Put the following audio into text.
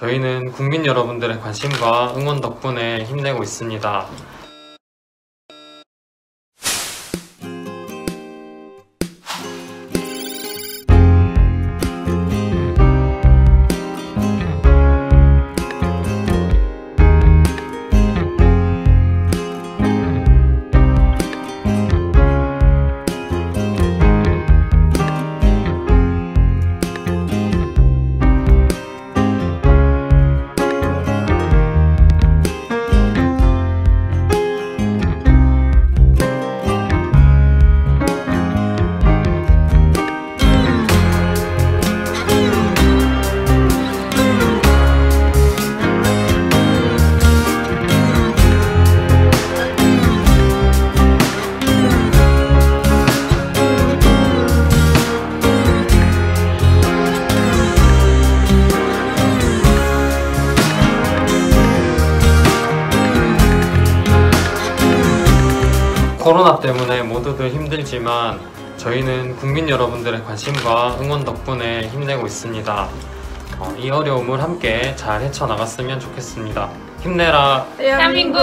저희는 국민 여러분들의 관심과 응원 덕분에 힘내고 있습니다. 코로나 때문에 모두들 힘들지만 저희는 국민 여러분들의 관심과 응원 덕분에 힘내고 있습니다. 어, 이 어려움을 함께 잘 헤쳐나갔으면 좋겠습니다. 힘내라! 대한민국